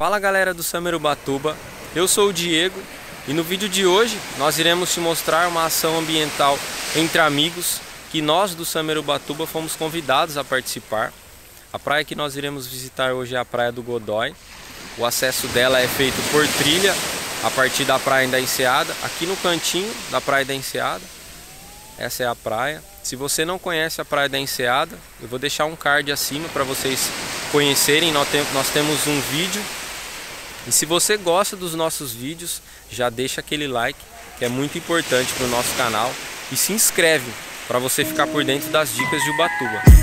Fala galera do Summer Ubatuba, eu sou o Diego e no vídeo de hoje nós iremos te mostrar uma ação ambiental entre amigos que nós do Summer Ubatuba fomos convidados a participar. A praia que nós iremos visitar hoje é a Praia do Godói. O acesso dela é feito por trilha a partir da Praia da Enseada, aqui no cantinho da Praia da Enseada. Essa é a praia. Se você não conhece a Praia da Enseada, eu vou deixar um card acima para vocês conhecerem. Nós temos um vídeo. E se você gosta dos nossos vídeos, já deixa aquele like, que é muito importante para o nosso canal. E se inscreve para você ficar por dentro das dicas de Ubatuba.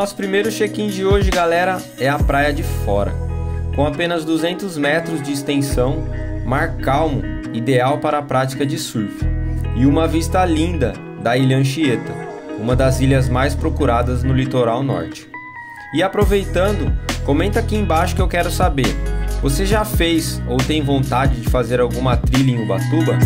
Nosso primeiro check-in de hoje, galera, é a Praia de Fora. Com apenas 200 metros de extensão, mar calmo, ideal para a prática de surf. E uma vista linda da Ilha Anchieta, uma das ilhas mais procuradas no litoral norte. E aproveitando, comenta aqui embaixo que eu quero saber. Você já fez ou tem vontade de fazer alguma trilha em Ubatuba?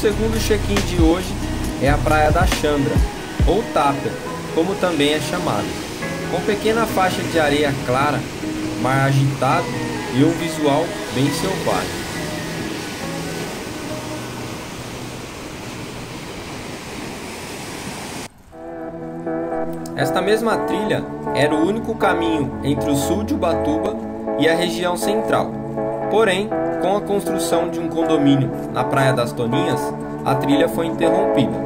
Segundo check-in de hoje é a Praia da Chandra, ou Tapia, como também é chamada. Com pequena faixa de areia clara, mar agitado e um visual bem selvagem. Esta mesma trilha era o único caminho entre o sul de Ubatuba e a região central. Porém, com a construção de um condomínio na Praia das Toninhas, a trilha foi interrompida.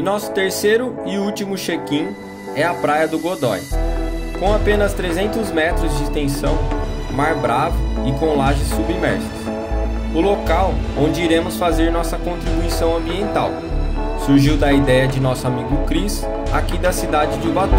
E nosso terceiro e último check-in é a Praia do Godói. Com apenas 300 metros de extensão, mar bravo e com lajes submersas. O local onde iremos fazer nossa contribuição ambiental surgiu da ideia de nosso amigo Cris, aqui da cidade de Ubatuba.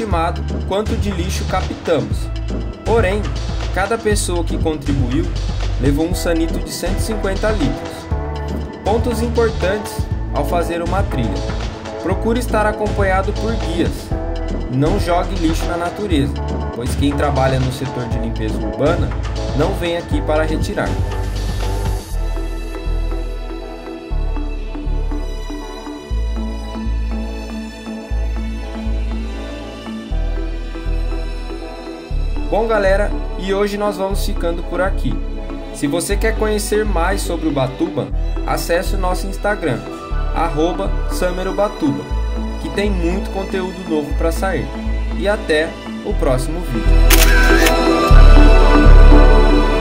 Estimado quanto de lixo captamos. Porém, cada pessoa que contribuiu levou um sanito de 150 litros. Pontos importantes ao fazer uma trilha: procure estar acompanhado por guias. Não jogue lixo na natureza, pois quem trabalha no setor de limpeza urbana não vem aqui para retirar. Bom, galera, e hoje nós vamos ficando por aqui. Se você quer conhecer mais sobre o Batuba, acesse o nosso Instagram, arroba Samerubatuba, que tem muito conteúdo novo para sair. E até o próximo vídeo.